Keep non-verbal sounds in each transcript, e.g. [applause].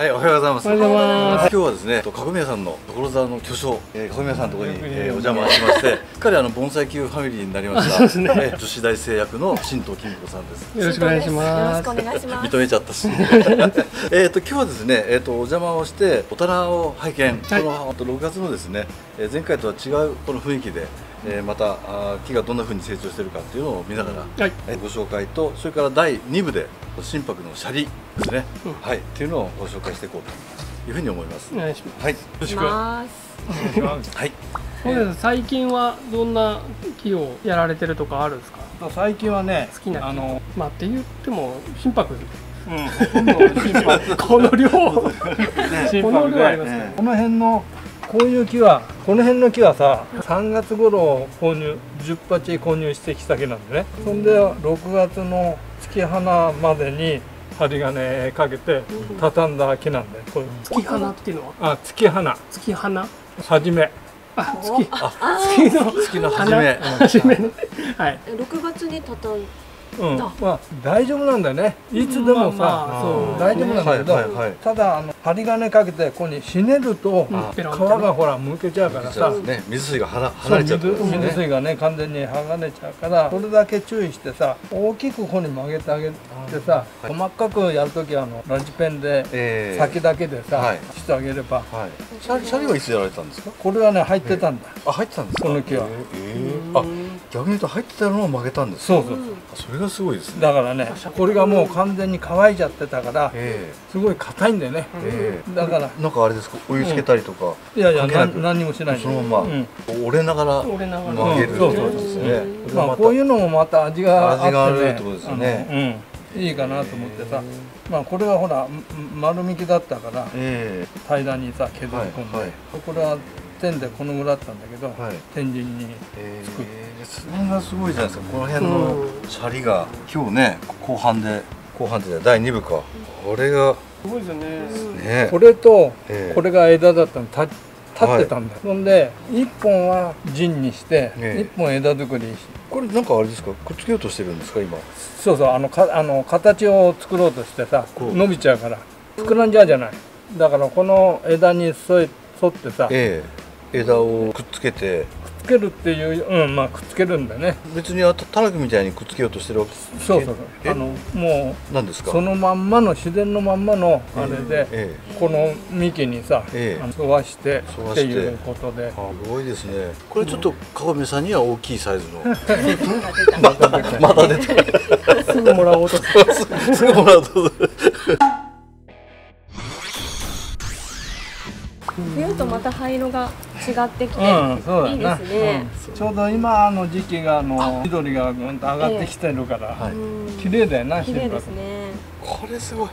はい、おはようございます。おはようございます今日はですね、角宮さんの所沢の巨匠、えー、角宮さんのところに、えー、お邪魔しまして、すっかりあの盆栽級ファミリーになりました。そうですねえー女子大生役の新藤金子さんです。よろしくお願いしますよろしくお願いします。認めちゃったし [laughs] えっと今日はですね、えっ、とお邪魔をしてお棚を拝見、はいこのあと6月のですね、えー前回とは違うこの雰囲気で、えーまたあー木がどんな風に成長しているかっていうのを見ながら、はい。えーご紹介とそれから第2部で心拍のシャリですね、うん。はい。っていうのをご紹介していこうというふうに思います。お願いします。はい、よろしく。はます。い。そうです最近はどんな木をやられてるとかあるんですか？最近はね好きな木あの、まあって言っても心拍。うん、ほとんど心拍。[laughs] この量。心この量ありますね。この辺のこういう木はこの辺の木はさ3月頃購入10鉢購入してきた木なんでね。そんで6月の月花までに針金かけて畳んだ木なんでこういう月花っていうのは？あ月花。月花？はじめ。あ月。月の月の初め。初めね。はい。6月に畳んうん、まあ大丈夫なんだよね。いつでもさ、まあまあ大丈夫なんだけど、はいはいはい。ただあの針金かけてここにひねるとうん。皮がほらむけちゃうからさ、ね、水水が離れちゃうね。水水がね完全に剥がれちゃうからそれだけ注意してさ大きくここに曲げてあげてさ、はい。細かくやるときはあのラジペンでえー先だけでさ、はい。してあげれば。はい。シャリシャリはいつやられたんですか？これはね入ってたんだ、あ、入ってたんですか？この木は。えーあ、逆に言うと入ってたのを曲げたんです。か。そうそう、あそれがすごいですね。だからねこれがもう完全に乾いちゃってたからえすごい硬いんだよね、ええ。えだからなんかあれですか。お湯つけたりとか？いやいやな関係なく？何にもしないそのまま。うん。折れながら折れながら。曲げるってうんことですね。まあこういうのもまた味があって、ね、味があるってことですよね。いいかなと思ってさ、まあこれはほらん丸みきだったからえ。平らにさ削り込んで、はいはい。これは点でこのぐらいだったんだけど、はい。天神にえ作っえそれがすごいじゃないですか。この辺のシャリが。今日ね後半で。後半で第二部か。これが。すごいですよね。ね。これとええ。これが枝だったの。立立ってたんだよ、そんで一本は陣にしてええ。一本枝作りしこれなんかあれですか？くっつけようとしてるんですか？今。そうそうあのかあの形を作ろうとしてさ伸びちゃうから。膨らんじゃうじゃない。だからこの枝に沿い沿ってさええ枝をくっつけて。つけるっていううんまあくっつけるんだよね。別にあとタラクみたいにくっつけようとしてるわけ？そうそうえそう。あのもなんですか？うそのまんまの自然のまんまのあれでええこの幹にさええ。沿わしてっていうことで。あすごいですね。これちょっと川上さんには大きいサイズの。[laughs] また。また出た。すぐもらおうとす [laughs] ぐもらうと。冬とまた灰色が違ってきて、うんそうだいいなですね。うんちょうど今の時期があの緑がぐんと上がってきてるからはいうん綺麗だよな綺麗です心ね。これすごい。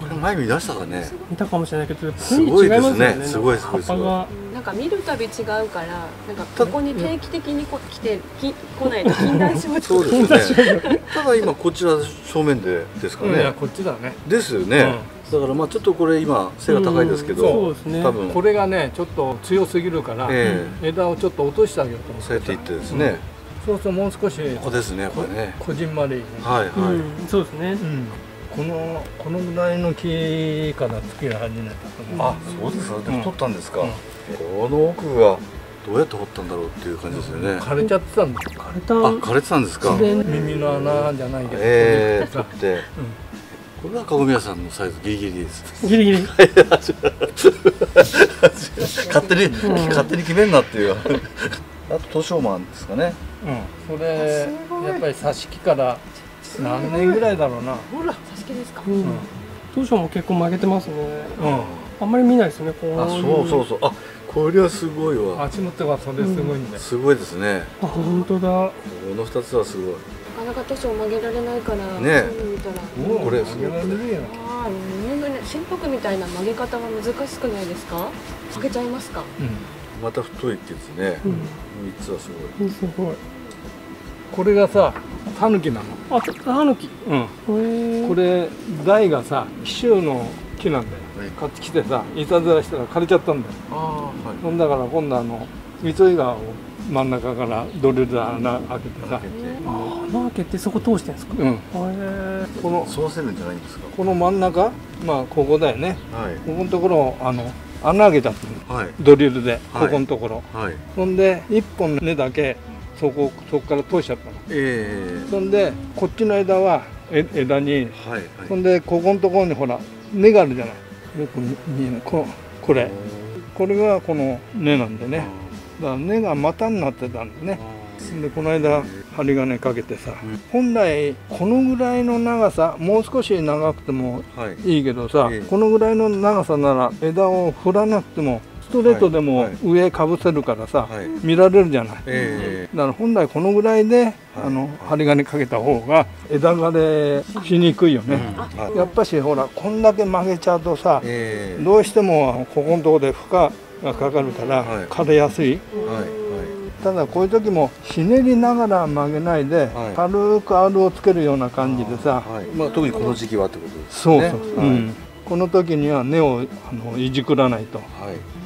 これ前見出したかね。見たかもしれないけどすごいですねすよねすごいすごいすごい葉っぱがなんか見るたび違うから、なんかここに定期的にこ来てき来ないと禁断します。そうですね。ただ今こちら正面でですか配いやね。こっちだねですよね。だからまあちょっとこれ今背が高いですけうんそうどですね、多分これがねちょっと強すぎるから、え枝をちょっと落としてあげようと思ってそうやっていってですね。そうするともう少しここですねこれね。こじんまり、はいはい。うん、そうですねうんこのこのぐらいの木から月が始めたと思うあ、そうですか。でもうん取ったんですか。うんこの奥がどうやって掘ったんだろうっていう感じですよね。枯れちゃってたんだよ枯れたあ、枯れてたんですか。自然耳の穴じゃないけど、ええこ取って。これはかごみやさんのサイズギリギリです。ギリギリ [laughs] 勝手に、勝手に決めんなっていう。あと図書マンですかね。うん、それやっぱり挿し木から何年ぐらいだろうな、ほら、挿し木ですか。うん当初も結構曲げてますねうん、あんまり見ないですねこういうあ、そうそうそう。あ、これはすごいわ。足元がそれすごいんだよ、すごいですね。あ本当だこの二つはすごい。なかなか年を曲げられないから、ねそうこれ曲げられるよああ、本当に心拍みたいな曲げ方は難しくないですか？曲げちゃいますか？また太いってやつね。う。ん。三つはすごい。すごい。これがさタヌキなの、あたタヌキ。うん、これ台がさ紀州の木なんだよ。はい。買ってきてさいたずらしたら枯れちゃったんだよ。ああ、はい。だから今度あの三井川を真ん中からドリルで穴開けてさ、あ穴開けてそこ通してんですか？うん、この沿わせるんじゃないんですか？この真ん中まあここだよね。はい。ここのところあの穴開けたってはい。ドリルでこはい。このところ、はい。そんで一本の根だけそこそこから通しちゃったの。ええそんでこっちの枝はえ枝にはいはい。そんでここのところにほら根があるじゃない。よく見見えないここれ。これがこの根なんでねだ根が股になってたんでね。でこの間針金かけてさ、うん。本来このぐらいの長さもう少し長くてもはい。いいけどさ、ええ。このぐらいの長さなら枝を振らなくてもストレートでもはい。はい。上かぶせるからさ、はい。見られるじゃない。えだから本来このぐらいで、あの針金かけた方が枝枯れしにくいよね、やっぱしほらこんだけ曲げちゃうとさ、ええ。どうしてもここのところで負荷がかかるからはい。枯れやすい、はいただこういう時もひねりながら曲げないで、はい。軽くアールをつけるような感じでさ、はい。まあ特にこの時期はってことですね。そうそう、はい。うん、この時には根をあのいじくらないと。はい。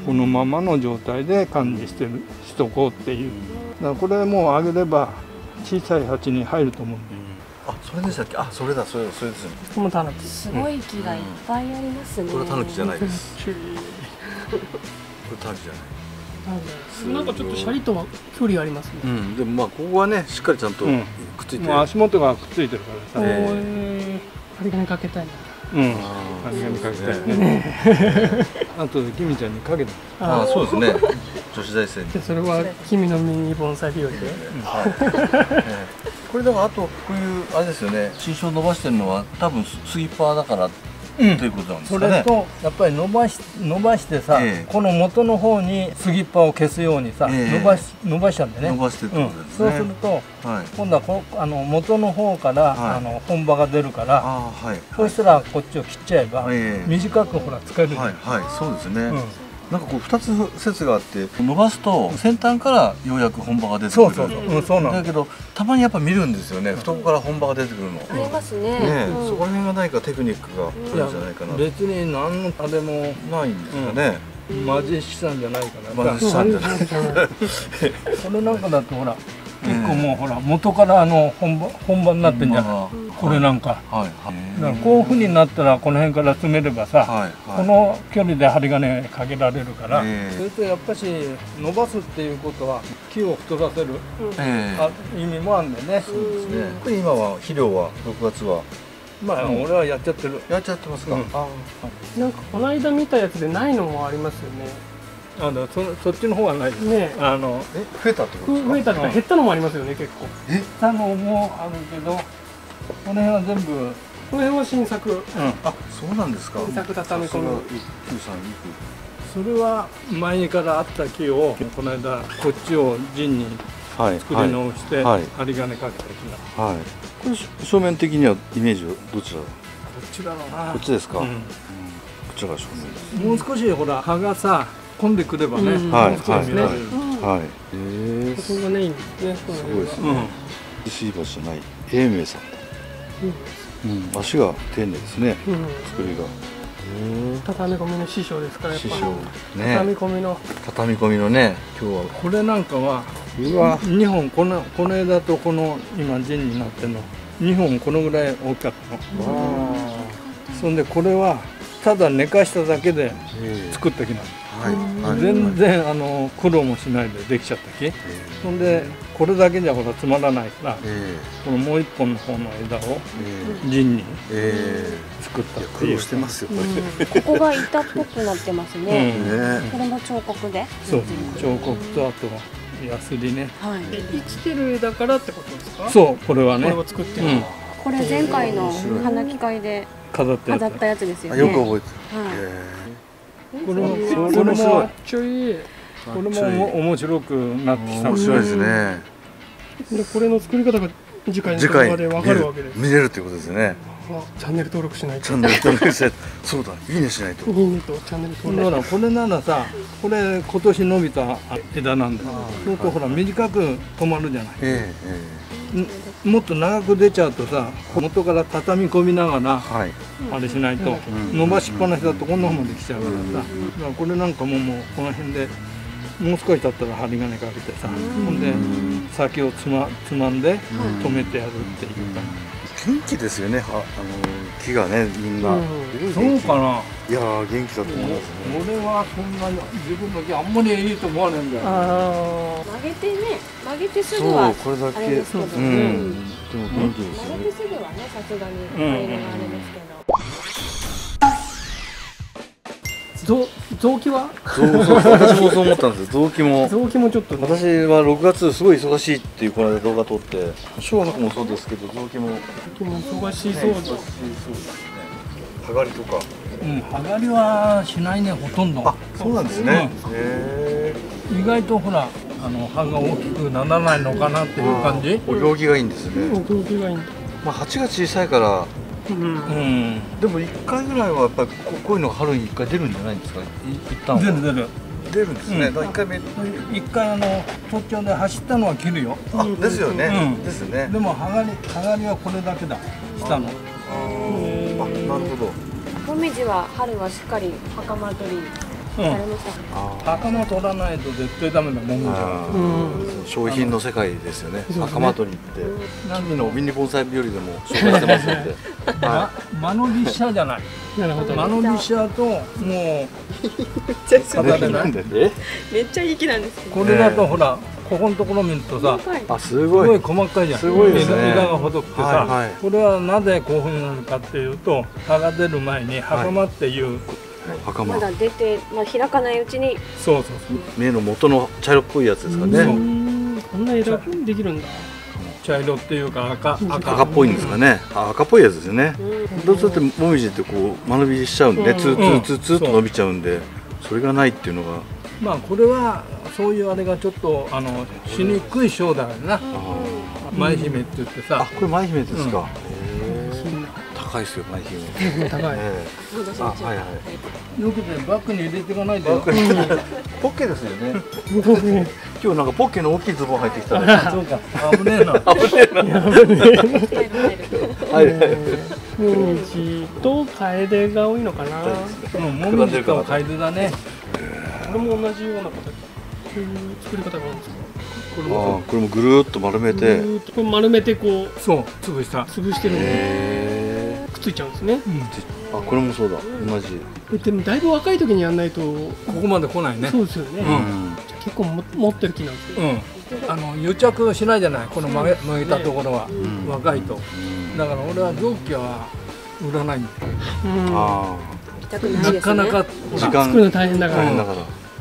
このままの状態で管理してるしとこうっていう。だからこれもう上げれば小さい鉢に入ると思うあそれでしたっけ？あそれだそれそれですね。これもタヌキ。すごい木がいっぱいありますね。これタヌキじゃないです [laughs] れタヌキじゃない。なんかちょっとシャリとは距離ありますね。うん。でもまあここはねしっかりちゃんとうん。くっついてもう足元がくっついてるからさ、針金かけたいな。うん。あ針金かけたい。ね。ねあとでキミちゃんにかけたあそうですね。女子大生に。でそれは君のミニ盆栽日和ではい。これだからあとこういうあれですよね。新種を伸ばしてるのは多分スギッパーだからっていうことなんですかね。それとやっぱり伸ばし伸ばしてさ、ええ。この元の方にスギッパを消すようにさ、ええ。伸ばし伸ばしちゃうんでね。伸ばしてってうんことですね。そうするとはい。今度はこあの元の方から、はい。あの本葉が出るからはい。そうしたらこっちを切っちゃえば、ええ。短くほら使えるはいはい。そうですね、うんなんかこう二つ説があって伸ばすと先端からようやく本葉が出てくる。そうそうそう、うん、そうなのだけどたまにやっぱ見るんですよね。懐から本葉が出てくるの、ありますね。ねえ、うん。そこら辺が何かテクニックがあるんじゃないかな、別に何のあれもないんですかね、マジシさんじゃないからマジシさんじゃない。[laughs] [laughs] これなんかだとほら結構もうほら元からあの本場本場になってんじゃない、まこれなんか。あはい。はいだからこういうふうになったらこの辺から詰めればさ、はい。はい。この距離で針金かけられるから、ええ。それとやっぱし伸ばすっていうことは木を太らせる、ええ。あ意味もあるんでね、そうですね。今は肥料は6月は？まあ、俺はやっちゃってる。やっちゃってますか、うん。あなんかこの間見たやつでないのもありますよねあのそそっちの方はない。ですねあのえ増えたってことですか？増えたとか減ったのもありますよね結構。え？下のもあるけどこの辺は全部、うん、この辺は新作。あそうなんですか。新作畳み込みさすが一休さんそれは前からあった木をこの間こっちを陣にはい。作り直してはい。針金かけた木が、はい。これし正面的にはイメージはどちら？こっちだろうな。こっちですか、ううん。こちらが正面です。んもう少しほら葉がさ混んでくればね、うん。はいもう少し見られる、はいえここがねい。いん。ですねすすごいですうん。ね石橋じゃない英明さん。だうん。足が丁寧ですねうん。作りが。畳み込みの師匠ですからやっぱ師匠畳込みの。畳み込みのね今日は。これなんかはうわ。2本このこの枝とこの今陣になってるの2本このぐらい大きかったの。そんでこれはただ寝かしただけでええ作った木なの、はいはい全然あの苦労もしないでできちゃった木。そんでこれだけじゃほらつまらないからえこのもう一本の方の枝をええ。陣にえ作ったえっていう。苦労してますよこれ、ここが板っぽくなってますね。うん。ね。これも彫刻で？そう。彫刻とあとヤスリね。はい。え生きてる枝からってことですか？そうこれはね。これを作ってるうん。これ前回の花木会で飾ったやつ。飾ったやつですよあね。よく覚えてはい。これもこれもちょい。これもおも面白くなってきえた面白いですね。でこれの作り方が次回の動画でわかるわけです。見れるっていうことですね。あチャンネル登録しないと。チャンネル登録してそうだいいねしないと。[laughs] いいねとチャンネル登録これならさこれ今年伸びた枝なんだ。よそうするとほら短く止まるじゃない。えええんもっと長く出ちゃうとさ元から畳み込みながらえはい。あれしないとうん。伸ばしっぱなしだとこんな方まで来ちゃうからさ。だからこれなんかももうこの辺でもう少し経ったら針金かけてさほんで先をつまつまんで止めてやるっていうか。元気ですよね。はあの木がねみんな、うん。そうかな。いやー元気だと思いますね。俺はそんなに自分の木あんまりいいと思わないんだよ。あ曲げてね曲げてすぐそうはこれだけ。あれですけど。うねん。でも元気ですよね。曲げてすぐはねさすがに入れがあれですけど、あ臓臓器は？そうそう私もそう思ったんですよ。臓器も。臓器もちょっとね。私は6月すごい忙しいっていうこの間動画撮って小学もそうですけど臓器も。臓器も忙しそうだそうですね。はがりとか。うん、剥がりはしないね、ほとんど。あそうなんですね、へ意外とほら、あの葉が大きくならないのかなっていう感じ。お行儀がいいんですね、臓器がいい。まあ、鉢が小さいからうん。うん。でも1回ぐらいはやっぱりここういうのが春に1回出るんじゃないんですか？い一旦は。出る出る。出るんですね、うん。だから1回目。一回あの途中で走ったのは切るよ。あですよね、うん。ですね。でも剥がり剥がりはこれだけだ。下の。あー。あなるほど。もみじは春はしっかり袴取り袴取らないと絶対ダメだもんじゃ。ん。ー商品の世界ですよね。袴取りって。君の？おビニ盆栽日和でも紹介してますので [laughs] ま間の立写じゃない。間の立写ともう飾れない。[laughs] でえめっちゃいい木なんですけどこれだとほらここのところ見るとさ。はい。あすすごい細かいじゃん。すごいですね。枝枝が細くてさ、はいはい。これはなぜこういうふうになるかっていうと葉が出る前に袴っていう、袴。まだ出て、まあ、開かないうちに。そうそうそう。目の元の茶色っぽいやつですかう。ねん。こんな色できるんだ。茶色っていうか赤赤。赤。っぽいんですかね。あ赤っぽいやつですね。うん。どうするってもみじってこう間延びしちゃうんで、うん。ツーツーツーツーっと伸びちゃうんでそれがないっていうのが。まあこれはそういうあれがちょっとあのしにくい章だよな。舞姫って言ってあさ、これ舞姫ですか、高いですよ舞姫、高い。えあはいはい。よくねバッグに入れていかないとバッグに。[laughs] ポッケですよね。[laughs] 今日なんかポッケの大きいズボン入ってきたら [laughs] そうか。危ねえな。はいもみじと楓が多いのかなうん。もみじと楓だねこれも同じような形こういう作り方があるん。ですかこれあもーこれもぐるーっと丸めて丸めてこうそう潰した、潰してるん。でえくっついちゃうんですね。うん、あこれもそうだ。同じ。えでもだいぶ若い時にやんないと。ここまで来ないね。そうですよね、うん。結構も持ってる木なんですよ、うん。あの癒着しないじゃないこの曲げ曲げたところは、ん。若いと。うん。だから俺は蒸気は売らない。ん。だうんなかなか時間。作るの大変だから、大変だから、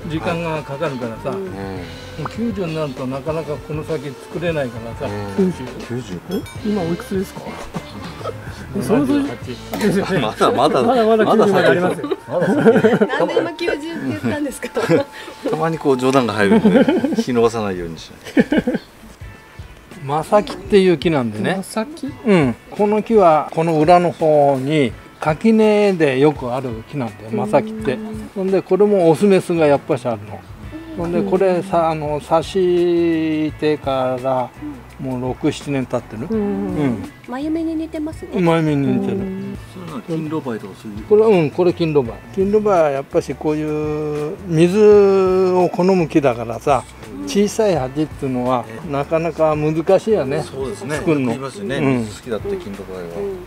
時間がかかるからさ、うん。ねもう90になるとなかなかこの先作れないからさ、え。90 90今おいくつですか？その年78ですよねまだまだまだまだ90までありますよ。なんで今90って言ったんですか？たまにこう冗談が入るんで [laughs] 聞き逃さないようにしないマサキっていう木なんでね。ま、さきうん、この木はこの裏の方に垣根でよくある木なんだよマサキって。ほんでこれもオスメスがやっぱしあるの。ほんでこれさあの刺してからもう67年経ってる。うん。眉目に似てますね。前目に似てる。金ロバイとこれうんこれ金ロバ金ロバはやっぱしこういう水を好む木だからさ小さい鉢っていうのはなかなか難しいよね。そうですね。作るの。言いますよね、うん。水好きだって金ロバイは、うん。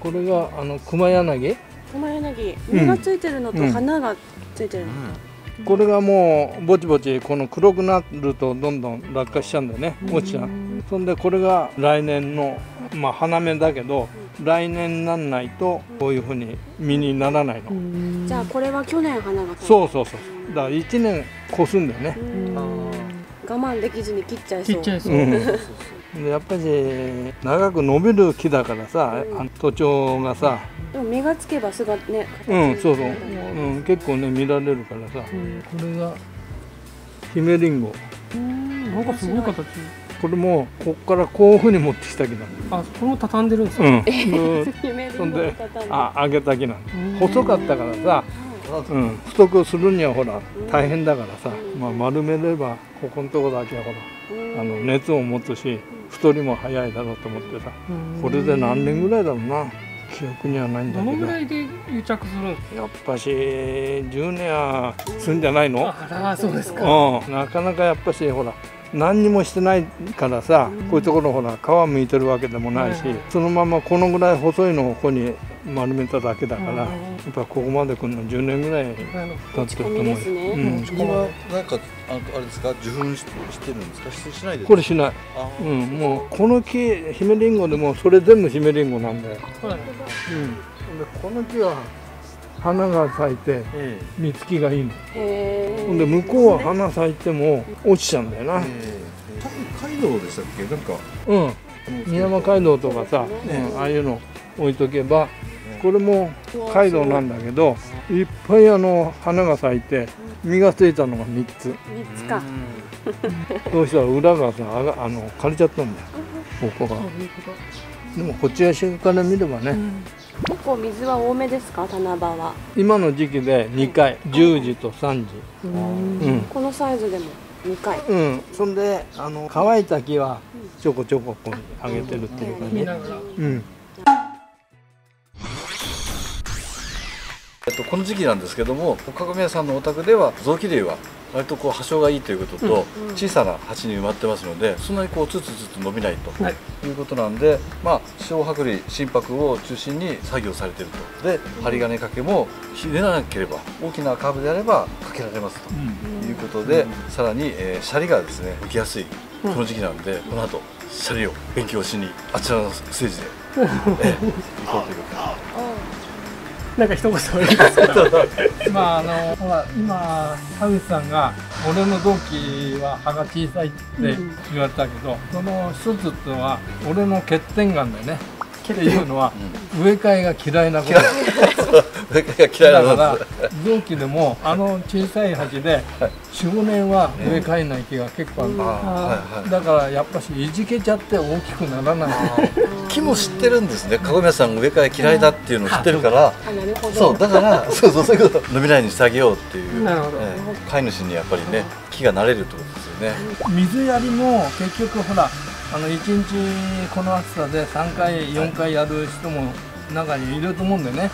これがあの熊柳？熊柳。実がついてるのとうん。花がついてるの、これがもうぼちぼちこの黒くなるとどんどん落下しちゃうんだよね落ちちゃう。そんでこれが来年のまあ花芽だけど来年になんないとこういうふうに実にならないの。じゃあこれは去年花が咲いそうそうそうだから1年越すんだよね。我慢できずに切っちゃいそう。切っちゃいそう、うん。で [laughs] やっぱり長く伸びる木だからさうん。あの都庁がさでも実がつけばすがねうんそうそう、うん、結構ね見られるからさ。うん。これが姫りんごうん。なんかすごい形。これもこっからこういうふうに持ってきた木なんだあこれも畳んでるんですか、うん、夢そん。で畳んであ揚げた木なのうん。細かったからさ、うん、太くするにはほら大変だからさ、まあ、丸めればここのとこだけはほらあの熱を持つし太りも早いだろうと思ってさ。うん。これで何年ぐらいだろうな。記憶にはないんだどけど。やのぐらいで癒着するんですっぱし10年はするんじゃないの？かあらそうですか。うん、なかなかやっぱしほら何にもしてないからさ、こういうところほら皮むいてるわけでもないし、そのままこのぐらい細いのをここに丸めただけだから、やっぱここまで来るの10年ぐらい経ってると思う。ね。うん。次はなんかああれですか受粉ししてるんですか？ししないですこれしない、うん、もうこの木姫りんごでもそれ全部姫りんごなんだよ、はい。うん、でこの木は花が咲いてえ実つきがいいの。へほんで向こうは花咲いても落ちちゃうんだよな、えええ街道でしたっけ？なんかうん。宮山街道とかさ、ね。うんああいうの置いとけばこれも街道なんだけどいっぱいあの花が咲いて実がついたのが3つ。三つか。そうしたら裏がさあがあの枯れちゃったんだよここが。でもこっち側から見ればね、結構水は多めですか？棚場は。今の時期で2回10時と3時。うん。このサイズでも2回。うん。そんであの乾いた木はちょこちょこここにあげてるっていう感じ。うん。えっと、この時期なんですけども岡宮さんのお宅では臓器類は割とこう発症がいいということと、小さな鉢に埋まってますのでそんなにこうツツツツ伸びないと、はい。い、うことなんでまあ小剥類心拍を中心に作業されていると。で針金掛けもひねらなければ大きなカーブであればかけられますと。いうことで、さらに、えーシャリがですね浮きやすいこの時期なんで、この後シャリを勉強しにあちらのステージで、[laughs] えー行こうというなんか一言いいですか [laughs] まああのほら今田口さんが「俺の同期は歯が小さい」って言われたけど、その一つってのは俺の欠点があるんだよね。っていうのは、植え替えが嫌いなこと。だ上から嫌いなからのです同期でもあの小さい鉢で45年は植え替えない木が結構あるん。だだからやっぱしいじけちゃって大きくならない。木も知ってるんですね。籠宮さんが植え替え嫌いだっていうのを知ってるから。そうだからそうそうそういうこと。伸びないようにしてあげようっていう。なるほど。ええ。飼い主にやっぱりね木が慣れるってことですよね。水やりも結局ほらあの1日この暑さで3回4回やる人も中にいると思うんだよね、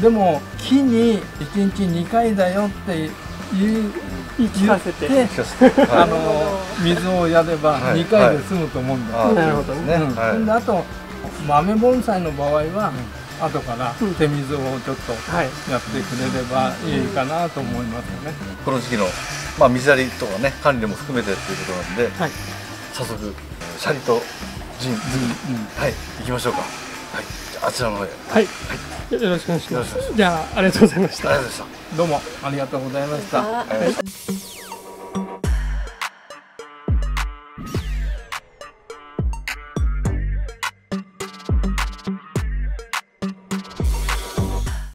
でも木に1日2回だよって言う言い聞かせて言って。てはい。あの水をやればはい。2回で済むと思うんだ。よ、あーなるほどね。うん。はい。あと豆盆栽の場合は、後から手水をちょっとはいやってくれればいいかなと思いますよね。この時期の、まあ、水やりとかね管理も含めてっていうことなんで、はい早速シャリとジン、はい行きましょうか。はいじゃああちらの方へ。はい。よろしくお願いよろしくお願いしす。じゃあありがとうございました。ありがとうございました。どうもありがとうございました。あはい